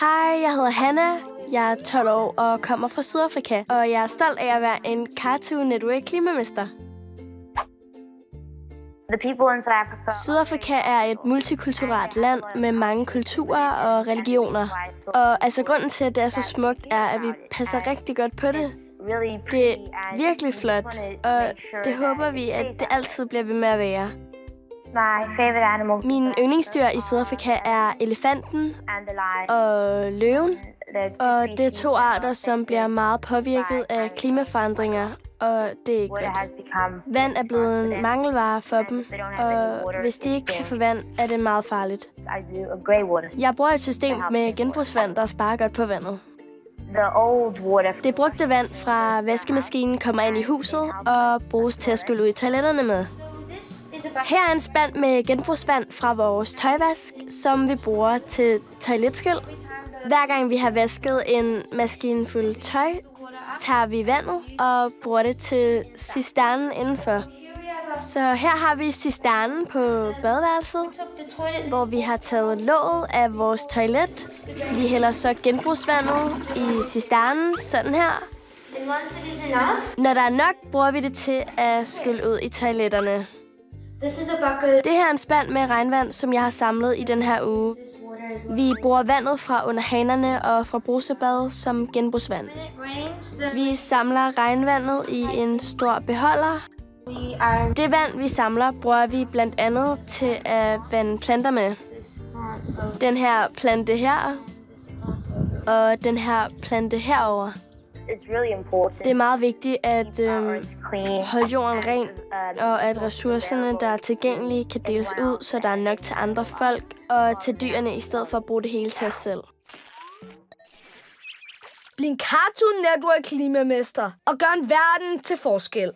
Hej, jeg hedder Hanna. Jeg er 12 år og kommer fra Sydafrika, og jeg er stolt af at være en Cartoon Network klimamester. Sydafrika er et multikulturelt land med mange kulturer og religioner. Og altså grunden til, at det er så smukt, er, at vi passer rigtig godt på det. Det er virkelig flot, og det håber vi, at det altid bliver ved med at være. My favorite animal Mine yndlingsdyr i Sydafrika er elefanten og løven. Og det er to arter, som bliver meget påvirket af klimaforandringer, og det er ikke godt. Vand er blevet en mangelvare for dem, og hvis de ikke kan få vand, er det meget farligt. Jeg bruger et system med genbrugsvand, der sparer godt på vandet. Det brugte vand fra vaskemaskinen kommer ind i huset og bruges til at skylle ud i toiletterne med. Her er en spand med genbrugsvand fra vores tøjvask, som vi bruger til toiletskyld. Hver gang vi har vasket en maskine fuld tøj, tager vi vandet og bruger det til cisternen indenfor. Så her har vi cisternen på badeværelset, hvor vi har taget låget af vores toilet. Vi hælder så genbrugsvandet i cisternen, sådan her. Når der er nok, bruger vi det til at skylle ud i toiletterne this is a bucket. Det her er en spand med regnvand, som jeg har samlet i den her uge. Vi bruger vandet fra under hanerne og fra brusebad som genbrugsvand. Vi samler regnvandet i en stor beholder. Det vand, vi samler, bruger vi blandt andet til at vande planter med. Den her plante her, og den her plante herover. Det er meget vigtigt at øhm, holde jorden ren, og at ressourcerne, der er tilgængelige, kan deles ud, så der er nok til andre folk og til dyrene, i stedet for at bruge det hele til os selv. Bliv en Cartoon Network klimamester og gør en verden til forskel.